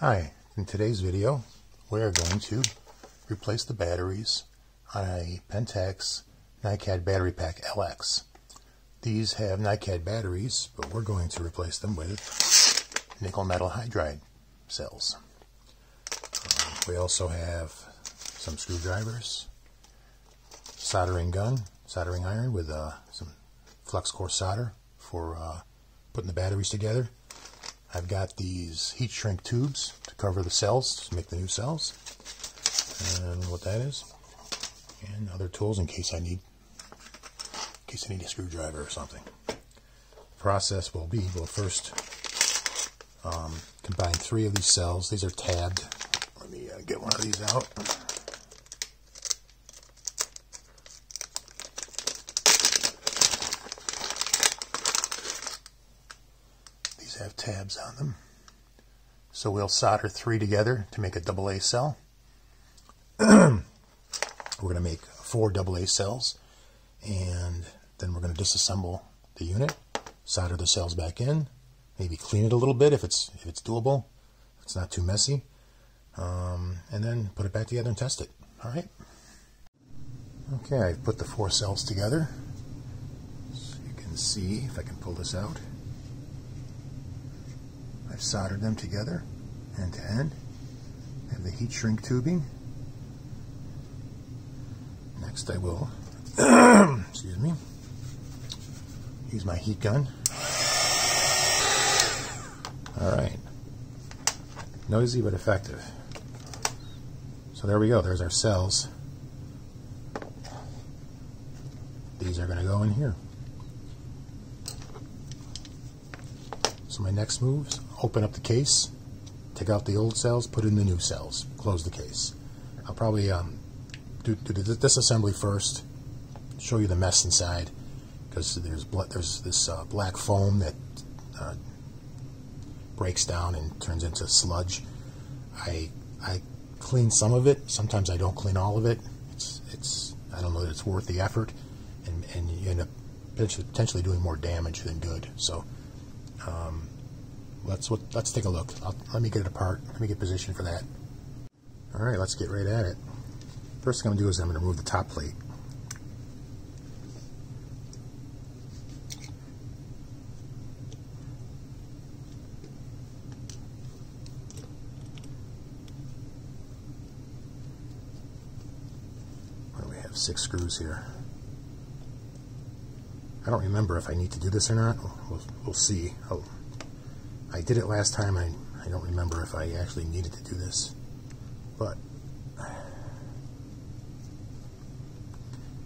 Hi, in today's video we are going to replace the batteries on a Pentax NiCad battery pack LX. These have NiCad batteries, but we're going to replace them with nickel metal hydride cells. Um, we also have some screwdrivers, soldering gun, soldering iron with uh, some flux core solder for uh, putting the batteries together. I've got these heat shrink tubes to cover the cells to make the new cells. And what that is. And other tools in case I need in case I need a screwdriver or something. Process will be we'll first um, combine three of these cells. These are tabbed. Let me uh, get one of these out. Have tabs on them. So we'll solder three together to make a double A cell. we're going to make four double A cells and then we're going to disassemble the unit, solder the cells back in, maybe clean it a little bit if it's if it's doable, if it's not too messy, um, and then put it back together and test it. All right. Okay, I've put the four cells together. So you can see if I can pull this out. I've soldered them together end to end. I have the heat shrink tubing. Next I will, excuse me, use my heat gun. Alright. Noisy but effective. So there we go, there's our cells. These are going to go in here. So my next moves, open up the case, take out the old cells, put in the new cells, close the case. I'll probably um, do, do the disassembly first, show you the mess inside, because there's there's this uh, black foam that uh, breaks down and turns into sludge. I I clean some of it. Sometimes I don't clean all of it. It's it's I don't know that it's worth the effort, and and you end up potentially doing more damage than good. So. Um, let's let's take a look. I'll, let me get it apart. Let me get positioned for that. All right, let's get right at it. First thing I'm going to do is I'm going to remove the top plate. we have? Six screws here. I don't remember if I need to do this or not. We'll, we'll see. I'll, I did it last time. I, I don't remember if I actually needed to do this. But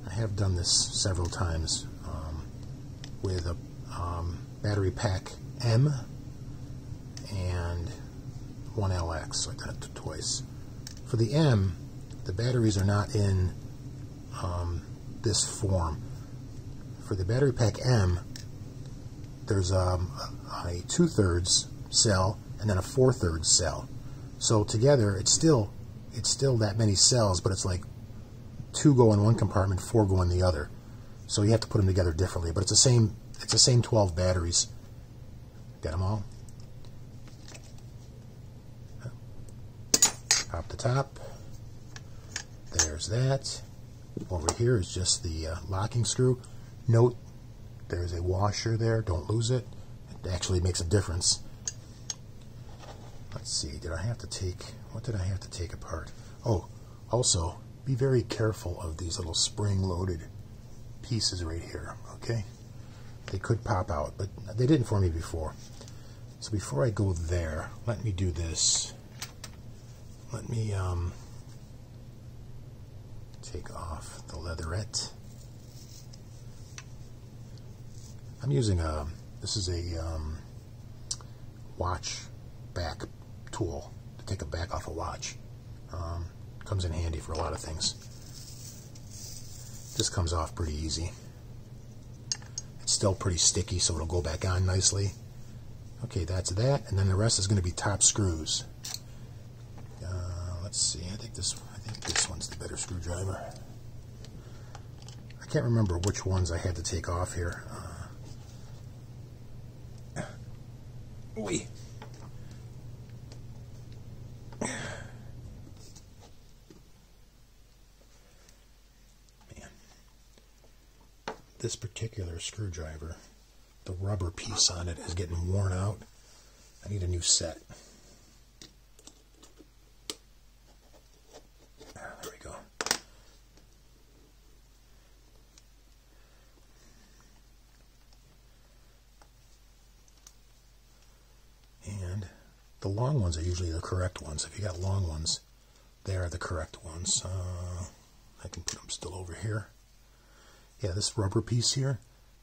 I have done this several times um, with a um, battery pack M and one LX. So I done it twice. For the M, the batteries are not in um, this form. For the battery pack M, there's um, a two-thirds cell and then a four-thirds cell. So together, it's still it's still that many cells, but it's like two go in one compartment, four go in the other. So you have to put them together differently, but it's the same it's the same 12 batteries. Got them all? Pop the top. There's that. Over here is just the uh, locking screw. Note there's a washer there. Don't lose it. It actually makes a difference. Let's see. Did I have to take... What did I have to take apart? Oh, also, be very careful of these little spring-loaded pieces right here, okay? They could pop out, but they didn't for me before. So before I go there, let me do this. Let me um, take off the leatherette. I'm using a, this is a um, watch back tool to take a back off a watch. Um, comes in handy for a lot of things. This comes off pretty easy. It's still pretty sticky, so it'll go back on nicely. Okay, that's that, and then the rest is going to be top screws. Uh, let's see. I think this. I think this one's the better screwdriver. I can't remember which ones I had to take off here. Oui. Man. This particular screwdriver, the rubber piece on it is getting worn out. I need a new set. The long ones are usually the correct ones. If you got long ones, they are the correct ones. Uh, I can put them still over here. Yeah, this rubber piece here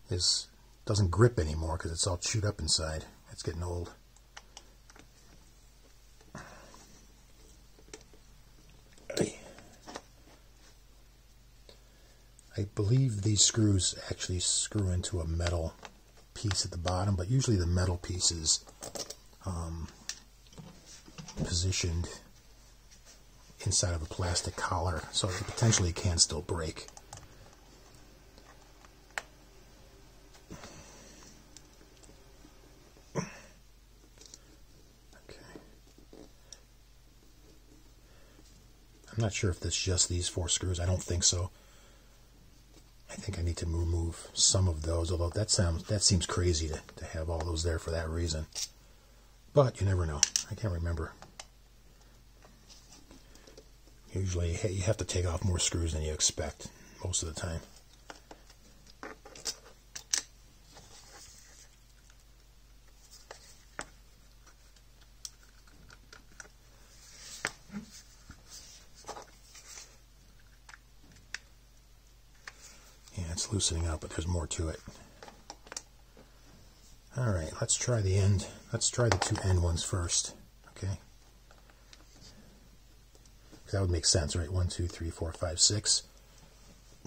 is doesn't grip anymore because it's all chewed up inside. It's getting old. I believe these screws actually screw into a metal piece at the bottom, but usually the metal piece is um, positioned inside of a plastic collar, so it potentially can still break. Okay. I'm not sure if it's just these four screws. I don't think so. I think I need to remove some of those, although that sounds that seems crazy to, to have all those there for that reason. But you never know. I can't remember. Usually you have to take off more screws than you expect most of the time. Yeah, it's loosening up, but there's more to it. Alright, let's try the end. Let's try the two end ones first. Okay. That would make sense, right? One, two, three, four, five, six.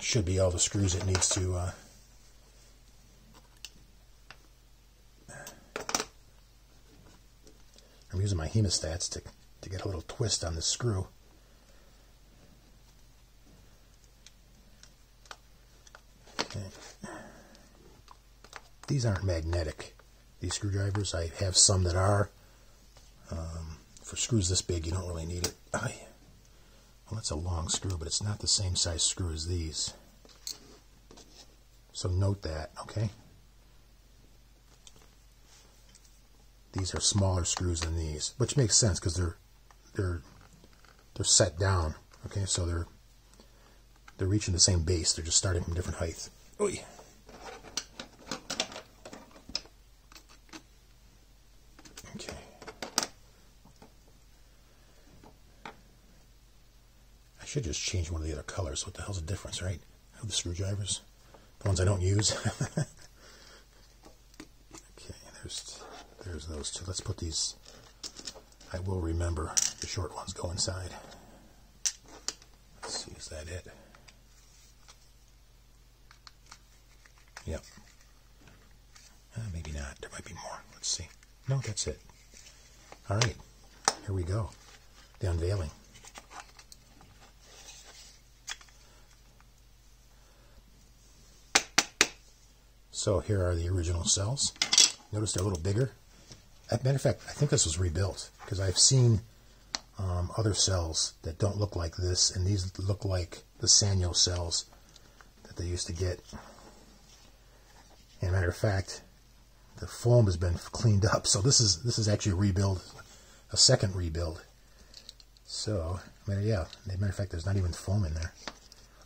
Should be all the screws it needs to uh, I'm using my hemostats to, to get a little twist on the screw. These aren't magnetic, these screwdrivers. I have some that are. Um, for screws this big, you don't really need it. Well, that's a long screw, but it's not the same size screw as these. So note that, okay? These are smaller screws than these, which makes sense because they're they're they're set down. Okay, so they're they're reaching the same base. They're just starting from different heights. Oy. Should just change one of the other colors. What the hell's the difference, right? The screwdrivers, the ones I don't use. okay, there's there's those two. Let's put these. I will remember the short ones go inside. Let's see, is that it? Yep. Uh, maybe not. There might be more. Let's see. No, that's it. All right. Here we go. The unveiling. So here are the original cells. Notice they're a little bigger. As a matter of fact, I think this was rebuilt because I've seen um, other cells that don't look like this, and these look like the Sanyo cells that they used to get. And matter of fact, the foam has been cleaned up, so this is this is actually a rebuild, a second rebuild. So, I mean, yeah, matter of fact, there's not even foam in there.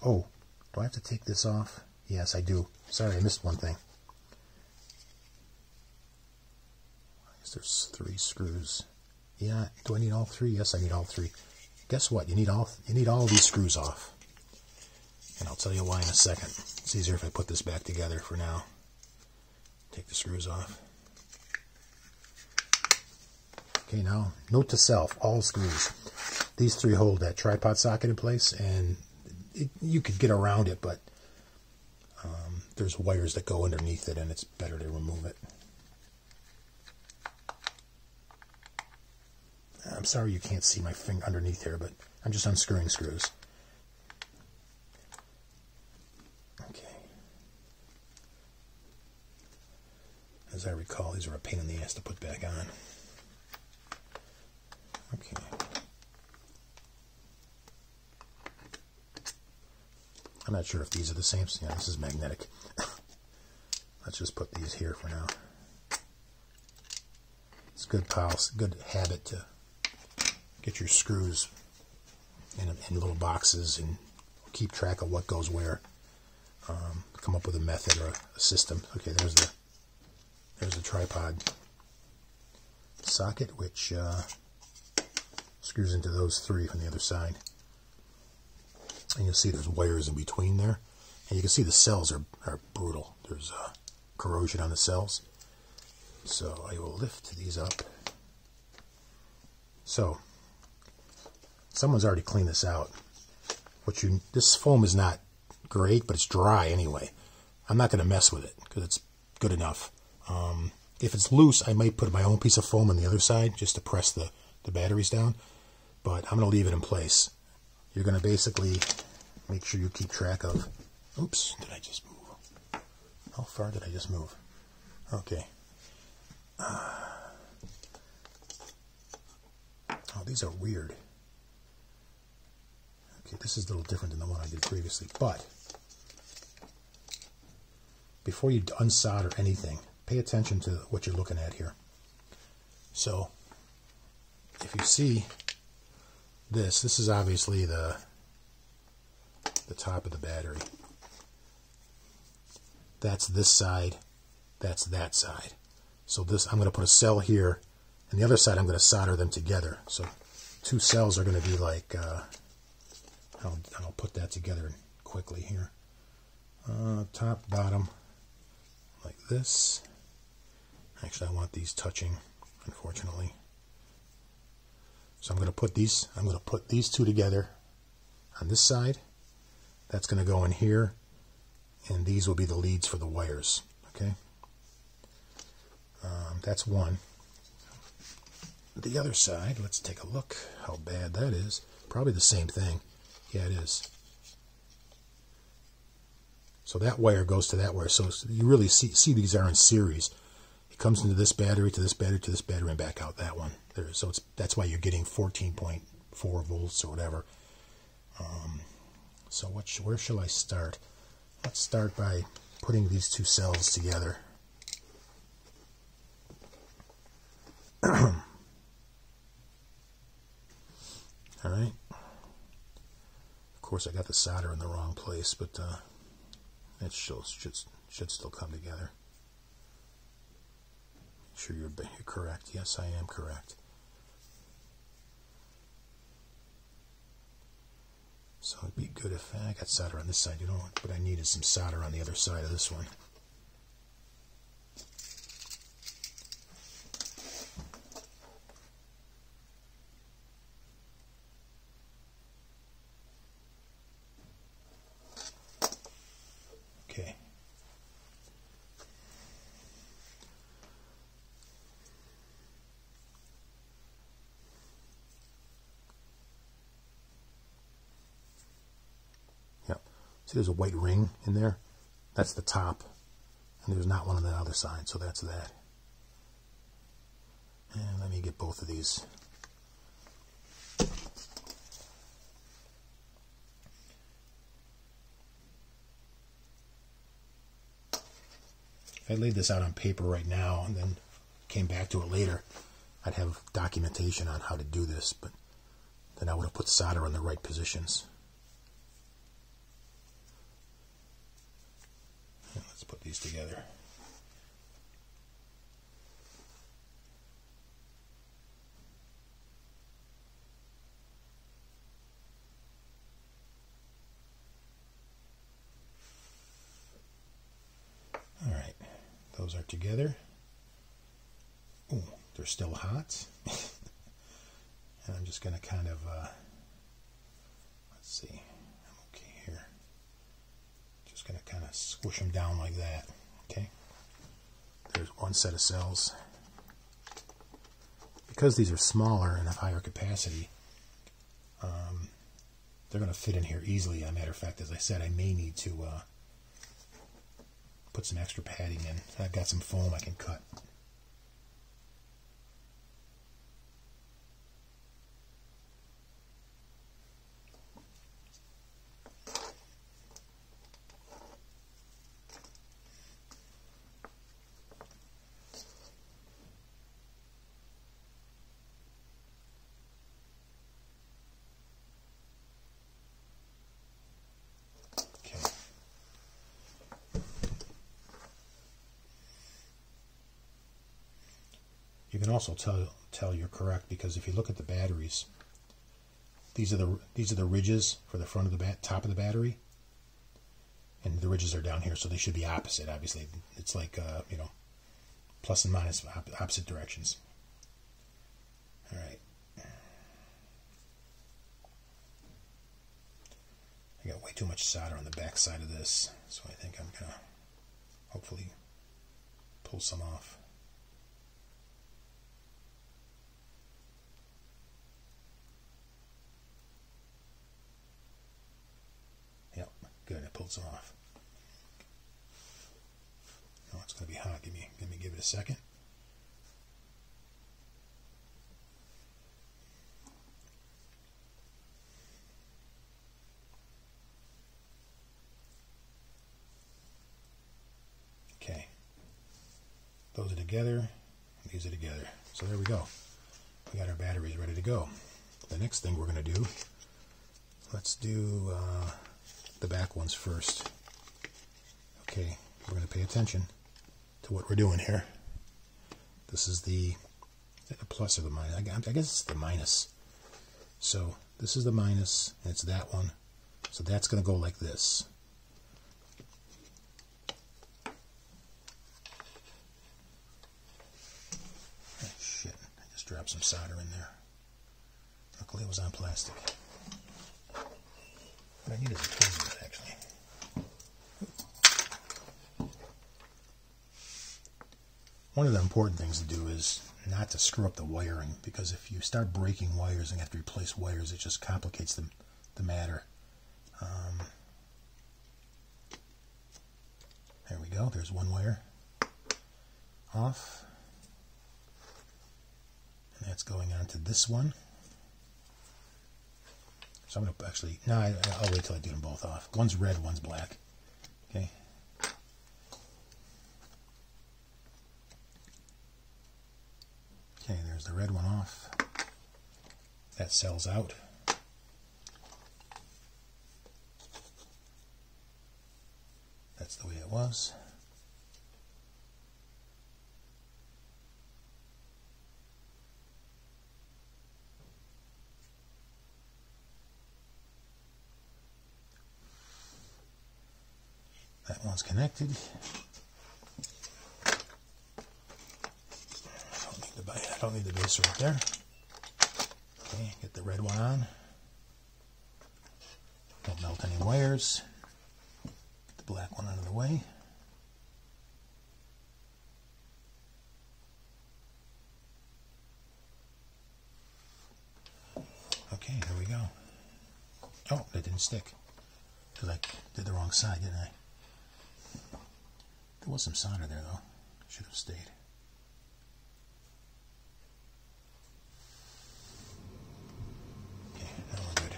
Oh, do I have to take this off? Yes, I do. Sorry, I missed one thing. There's three screws. Yeah, do I need all three? Yes, I need all three. Guess what? You need all you need all these screws off. And I'll tell you why in a second. It's easier if I put this back together for now. Take the screws off. Okay, now note to self, all screws. These three hold that tripod socket in place, and it, you could get around it, but um, there's wires that go underneath it, and it's better to remove it. I'm sorry you can't see my finger underneath here, but I'm just unscrewing screws. Okay. As I recall, these are a pain in the ass to put back on. Okay. I'm not sure if these are the same. Yeah, this is magnetic. let's just put these here for now. It's good policy, good habit to get your screws in, in little boxes and keep track of what goes where. Um, come up with a method or a system. Okay, there's the there's the tripod socket, which uh, screws into those three from the other side. And you'll see there's wires in between there. And you can see the cells are, are brutal. There's uh, corrosion on the cells. So I will lift these up. So, someone's already cleaned this out. What you This foam is not great, but it's dry anyway. I'm not going to mess with it because it's good enough. Um, if it's loose, I might put my own piece of foam on the other side just to press the, the batteries down. But I'm going to leave it in place. You're going to basically make sure you keep track of... Oops, did I just move? How far did I just move? Okay. Uh, oh, these are weird. Okay, this is a little different than the one I did previously, but before you unsolder anything, pay attention to what you're looking at here. So, if you see this, this is obviously the the top of the battery. That's this side, that's that side. So this, I'm going to put a cell here, and the other side I'm going to solder them together. So two cells are going to be like, uh, I'll, I'll put that together quickly here. Uh, top, bottom, like this. Actually, I want these touching, unfortunately. So I'm going to put these, I'm going to put these two together on this side. That's going to go in here, and these will be the leads for the wires. Okay, um, that's one. The other side, let's take a look how bad that is. Probably the same thing. Yeah, it is. So that wire goes to that wire. So you really see, see these are in series. It comes into this battery, to this battery, to this battery, and back out that one. There, so it's that's why you're getting 14.4 volts or whatever. Um, so what? where shall I start? Let's start by putting these two cells together. All right. Course, I got the solder in the wrong place, but uh, it should, should, should still come together. Make sure you're, you're correct. Yes, I am correct. So it'd be good if I got solder on this side, you know, but I needed some solder on the other side of this one. See, there's a white ring in there. That's the top. And there's not one on the other side, so that's that. And let me get both of these. If I laid this out on paper right now and then came back to it later, I'd have documentation on how to do this, but then I would have put solder in the right positions. Let's put these together. All right, those are together. They're still hot. and I'm just going to kind of, uh, let's see going to kind of squish them down like that. Okay. There's one set of cells. Because these are smaller and of higher capacity, um, they're going to fit in here easily. As a matter of fact, as I said, I may need to uh, put some extra padding in. I've got some foam I can cut. Also tell tell you're correct because if you look at the batteries, these are the these are the ridges for the front of the bat, top of the battery, and the ridges are down here, so they should be opposite. Obviously, it's like uh, you know, plus and minus opposite directions. All right. I got way too much solder on the back side of this, so I think I'm gonna hopefully pull some off. Yep, good. it pulls off. Oh, it's gonna be hot. Give me, give me, give it a second. Okay. Those are together, these are together. So there we go. We got our batteries ready to go. The next thing we're going to do, let's do uh, the back ones first. Okay, we're going to pay attention to what we're doing here. This is the, plus or the minus? I guess it's the minus. So this is the minus, and it's that one. So that's going to go like this. Oh, shit! I just dropped some solder in there. Luckily it was on plastic. What I need is a tweezer, actually. One of the important things to do is not to screw up the wiring because if you start breaking wires and have to replace wires, it just complicates the, the matter. Um, there we go. There's one wire off. And that's going on to this one. So I'm going to actually, no, I, will wait till I do them both off. One's red, one's black. Okay. Okay, there's the red one off. That sells out. That's the way it was. Connected. I don't need the, I don't need the base right there. Okay, get the red one on. Don't melt any wires. Get the black one out of the way. Okay, here we go. Oh, that didn't stick. Because I did the wrong side, didn't I? There was some solder there, though. Should have stayed. Okay, now we're good.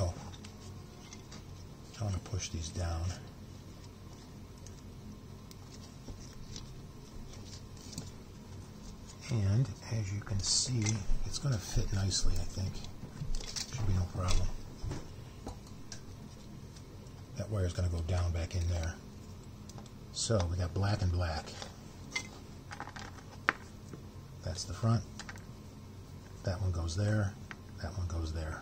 Oh. I want to push these down. And as you can see, it's going to fit nicely, I think. Should be no problem that wire is going to go down back in there. So we got black and black. That's the front. That one goes there. That one goes there.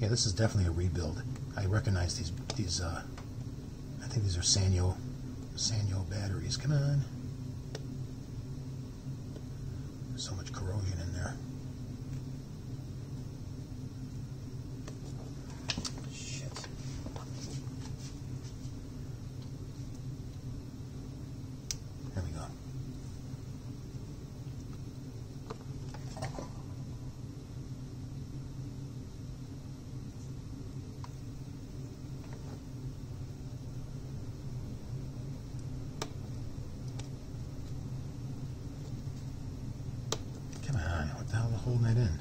Yeah, this is definitely a rebuild. I recognize these these uh, I think these are Sanyo Sanyo batteries. Come on. so much corrosion in there. holding that in.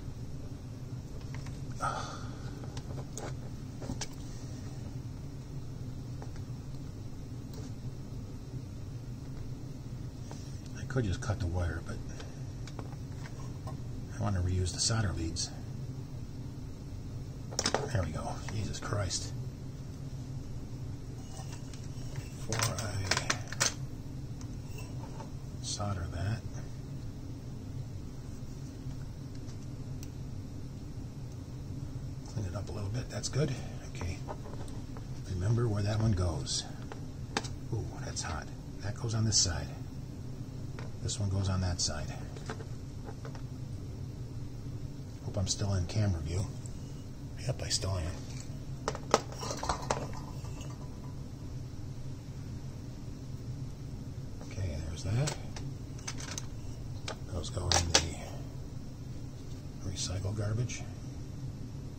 I could just cut the wire, but I want to reuse the solder leads. There we go. Jesus Christ. Before I solder that, clean it up a little bit. That's good. Okay. Remember where that one goes. Ooh, that's hot. That goes on this side. This one goes on that side. Hope I'm still in camera view. Yep, I still am. Okay, there's that. Those go in the recycle garbage.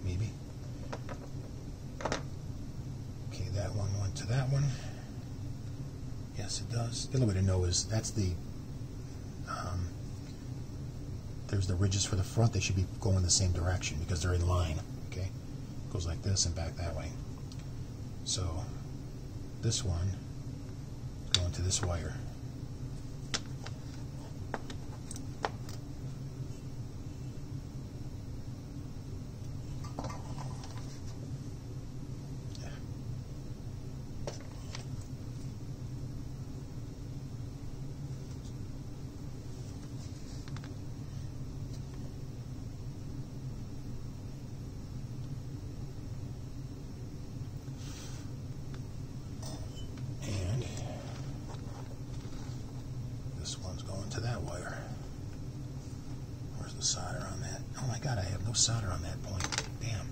Maybe. Okay, that one went to that one. Yes, it does. The only way to know is that's the um, there's the ridges for the front. They should be going the same direction because they're in line. Okay, goes like this and back that way. So this one going to this wire. And this one's going to that wire. Where's the solder on that? Oh my god, I have no solder on that point. Damn.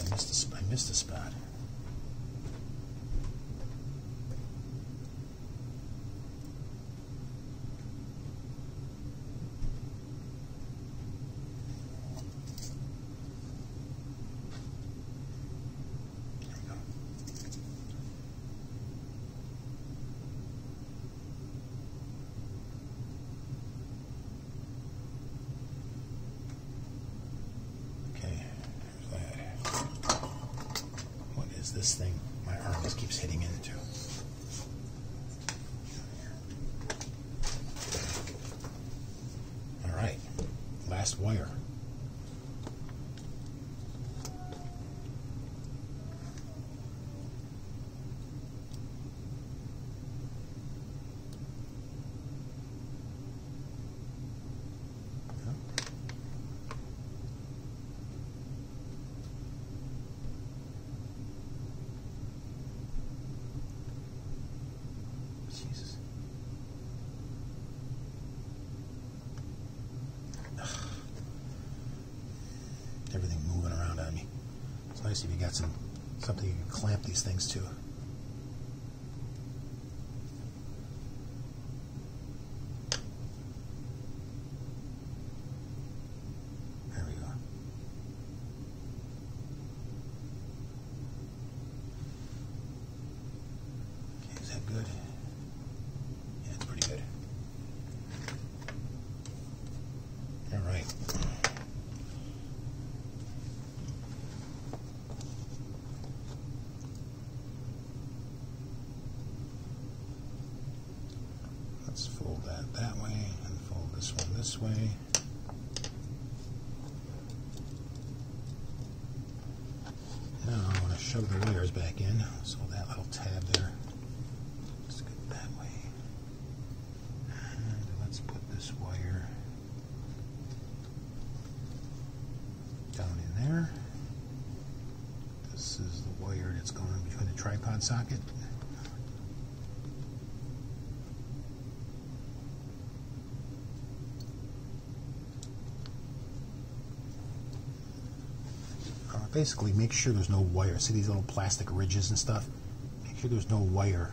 I missed a, sp- I missed a spot. There we go. Okay, there's that. What is this thing? My arm just keeps hitting into. All right, last wire. Jesus. Everything moving around on me. It's nice if you got some something you can clamp these things to. There we go. Okay, is that good? Yeah, it's pretty good. All right. Let's fold that that way and fold this one this way. Now I want to shove the wires back in, so that little tab there. Let's go that way. And let's put this wire down in there. This is the wire that's going between the tripod socket. Uh, basically, make sure there's no wire. See these little plastic ridges and stuff? Make sure there's no wire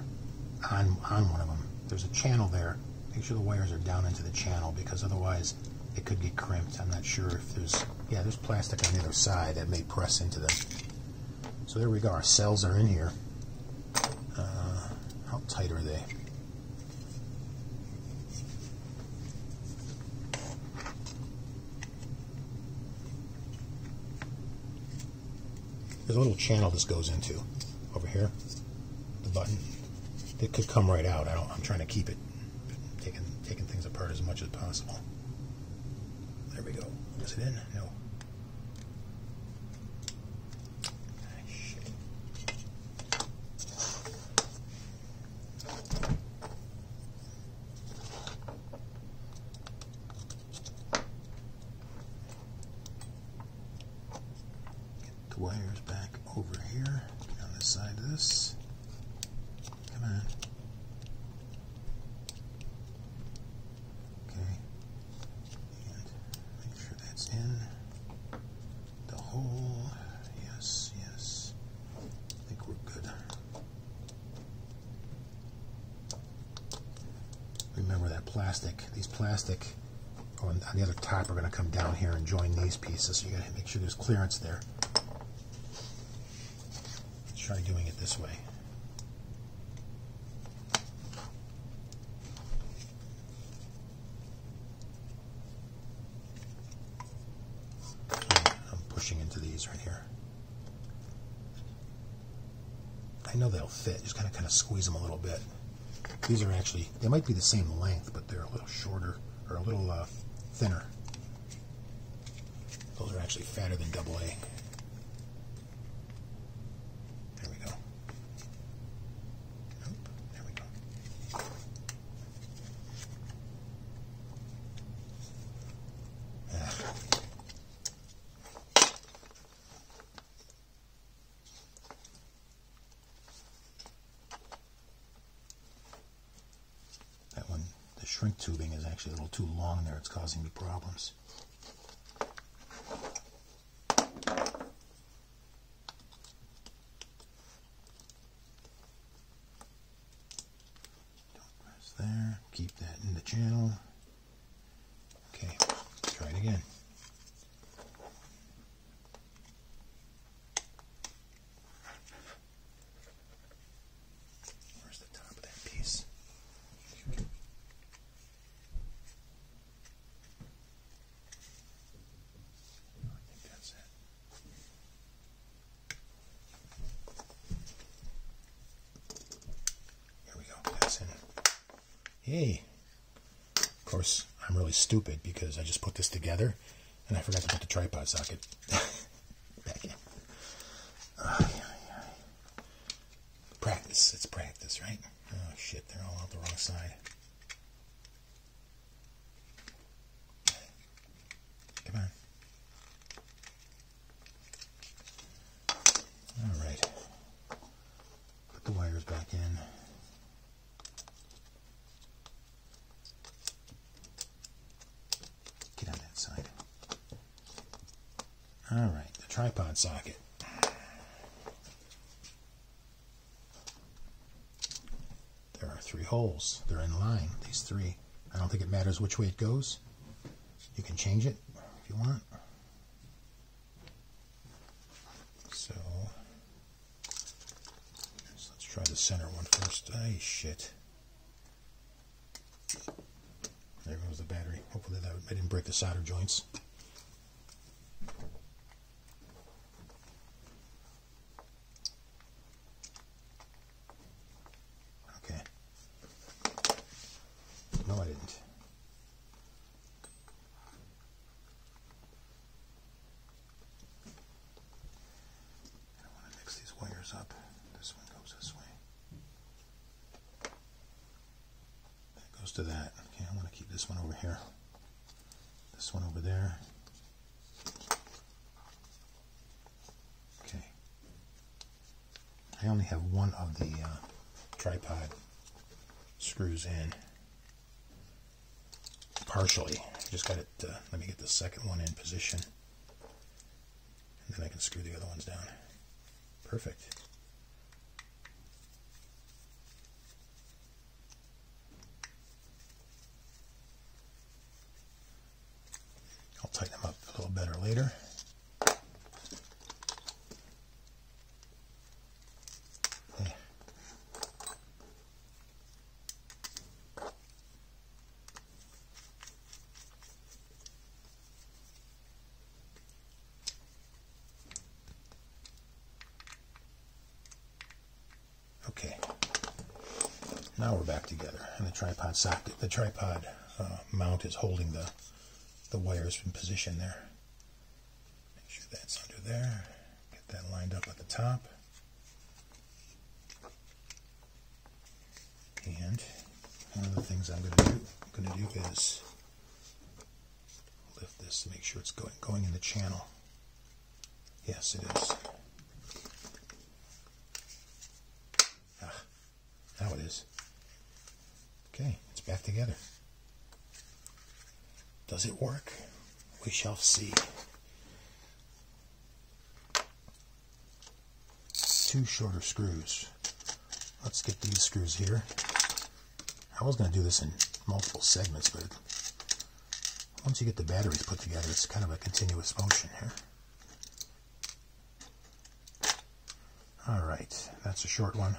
on, on one of them. There's a channel there. Make sure the wires are down into the channel because otherwise it could get crimped. I'm not sure if there's, yeah, there's plastic on the other side that may press into them. So there we go. Our cells are in here. Uh, how tight are they? There's a little channel this goes into over here, the button. It could come right out. I don't, I'm trying to keep it taking, taking things apart as much as possible. There we go. Is it in? No. the wires back over here on this side of this. Come on. Okay. And make sure that's in the hole. Yes, yes. I think we're good. Remember that plastic, these plastic on, on the other top are going to come down here and join these pieces. So you got to make sure there's clearance there Let's try doing it this way. I'm pushing into these right here. I know they'll fit, just kind of kind of squeeze them a little bit. These are actually, they might be the same length, but they're a little shorter, or a little uh, thinner. Those are actually fatter than double A. There we go. Nope, there we go. Ugh. That one, the shrink tubing is actually a little too long there. It's causing me problems. Don't press there. Keep that in the channel. Okay, try it again. Hey, of course, I'm really stupid because I just put this together and I forgot to put the tripod socket back in. Practice, it's practice, right? Oh shit, they're all out the wrong side. Come on. All right. Put the wires back in. All right, the tripod socket. Holes. They're in line, these three. I don't think it matters which way it goes. You can change it if you want. So, so let's try the center one first. Ay, shit. There goes the battery. Hopefully that I didn't break the solder joints. up. This one goes this way. That goes to that. Okay, I want to keep this one over here. This one over there. Okay. I only have one of the uh, tripod screws in. Partially. Just got it, uh, let me get the second one in position. And then I can screw the other ones down. Perfect. I'll tighten them up a little better later. Now we're back together, and the tripod socket, the tripod uh, mount is holding the the wires in position there. Make sure that's under there. Get that lined up at the top. And one of the things I'm going to do, I'm going to do is lift this to make sure it's going going in the channel. Yes, it is. Ah, now it is. Okay, it's back together. Does it work? We shall see. Two shorter screws. Let's get these screws here. I was going to do this in multiple segments, but once you get the batteries put together, it's kind of a continuous motion here. All right, that's a short one,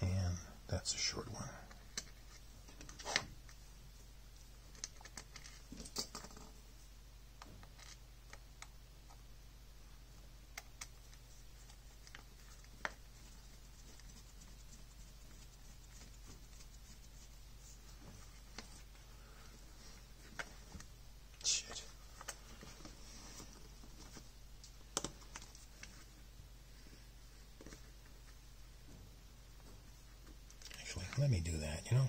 and that's a short one. Shit. Actually, let me do that, you know?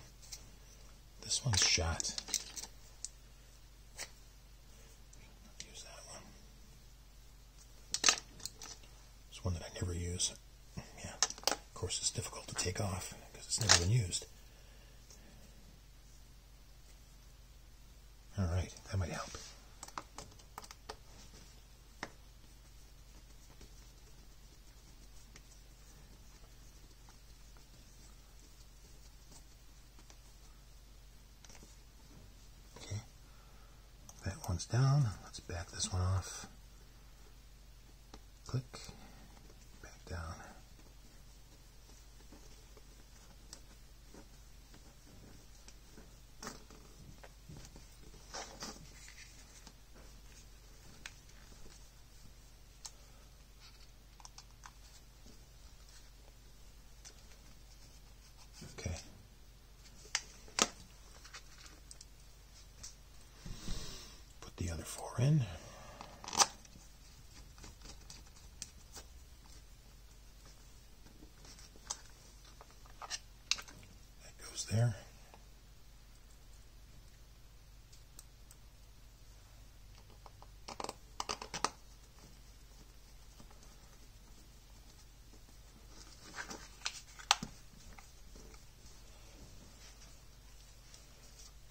This one's shot. Use that one. It's one that I never use. Yeah. Of course, it's difficult to take off because it's never been used. All right, that might help. Okay, that one's down. Let's back this one off. Click, back down. Okay. Put the other four in. That goes there.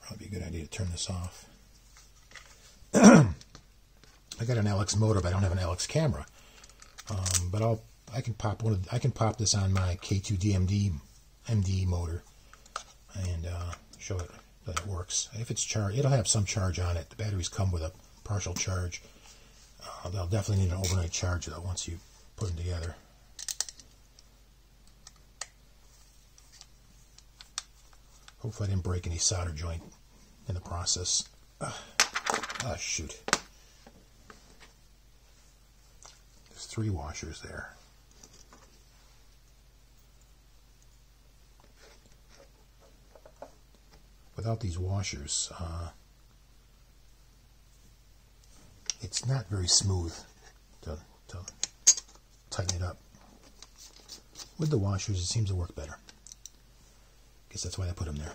Probably a good idea to turn this off. I got an LX motor, but I don't have an LX camera. Um, but I'll I can pop one. Of, I can pop this on my K2 DMD MD motor and uh, show it that it works. If it's charged, it'll have some charge on it. The batteries come with a partial charge. Uh, they'll definitely need an overnight charge though once you put them together. Hopefully, I didn't break any solder joint in the process. Ah, ah, shoot. There's three washers there. Without these washers, uh, it's not very smooth to, to tighten it up. With the washers, it seems to work better. I Guess that's why I put them there.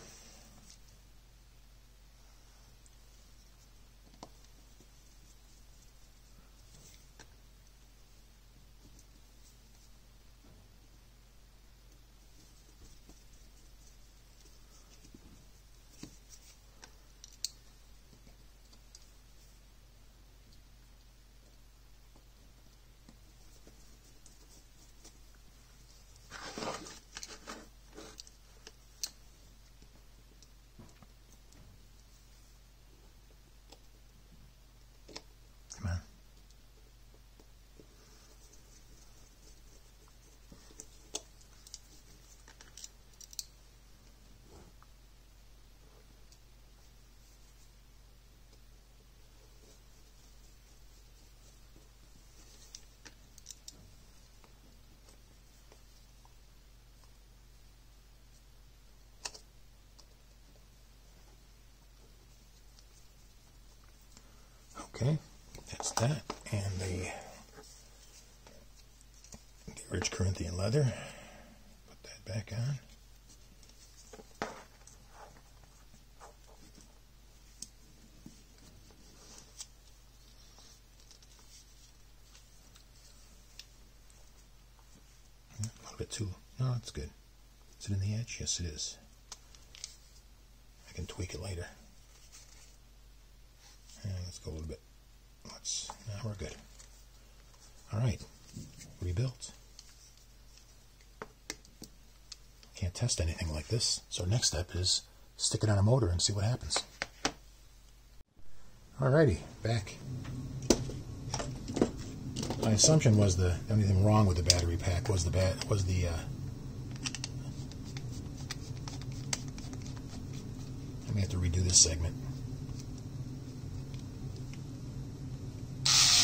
Okay, that's that. And the rich Corinthian leather. Put that back on. Hmm, a little bit too. No, it's good. Is it in the edge? Yes, it is. I can tweak it later. And let's go a little bit. Now we're good. All right. Rebuilt. Can't test anything like this. So next step is stick it on a motor and see what happens. Alrighty, back. My assumption was the only thing wrong with the battery pack was the bat was the uh, I may have to redo this segment.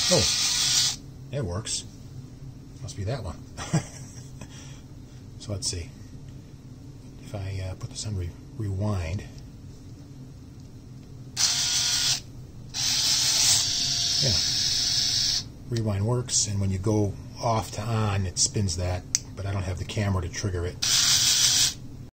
Oh, it works. Must be that one. so let's see. If I uh, put this on re rewind. Yeah. Rewind works, and when you go off to on, it spins that, but I don't have the camera to trigger it.